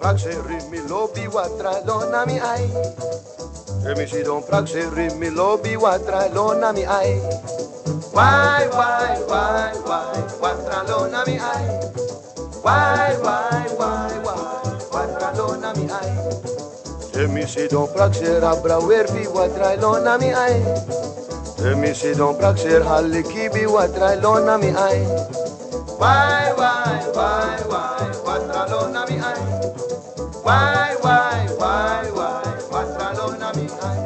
praxe rimi lobi watra lona mi ai. E mi si don praxe rimi lobi watra lona mi ai. Why, why, why, why, watra lona mi ai. Why, why, why, why, watra lona mi ai. E mi si don praxe rabra werbi watra lona mi ai. E mi si don praxe halli kibi watra lona mi ai. Why, why, why, why, watra lona mi ai. Why, why, why, why, watra lona mi ai.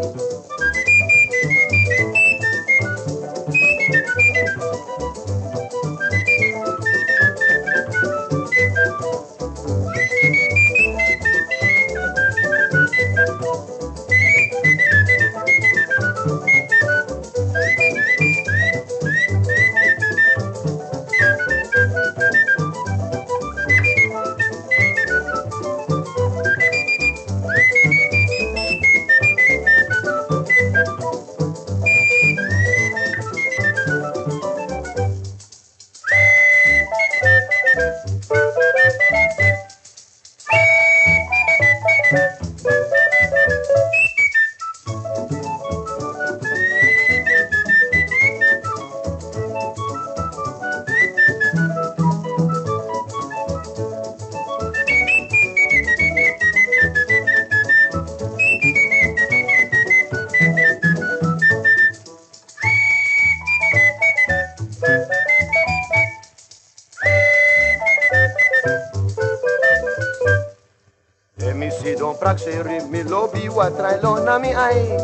E mi si don praxe rimi lobi watra lona mi ai.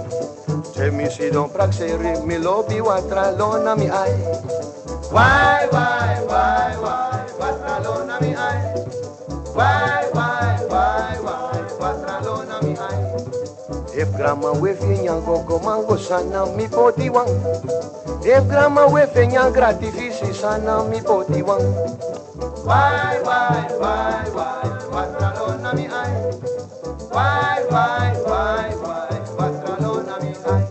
E mi si don praxe rimi lobi watra lona mi ai. Why, why, why, elfu grama wefyenyangogo mangosana mipoti wangu elfu grama wefyenyangratifisi sana mipoti wangu wai wai wai wai watalona mi ai Why why why why? watalona mi ai